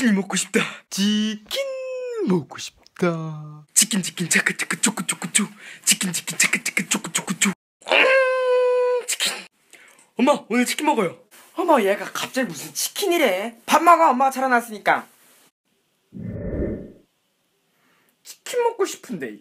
치킨이 먹고 싶다. 치킨 먹고 싶다. 치킨 치킨 차크 차크 초크 초크 초. 치킨 치킨 차크 차크 초크 초크 초. 음, 치킨. 엄마 오늘 치킨 먹어요. 어머 얘가 갑자기 무슨 치킨이래 밥 먹어 엄마가 차려놨으니까 치킨 먹고 싶은데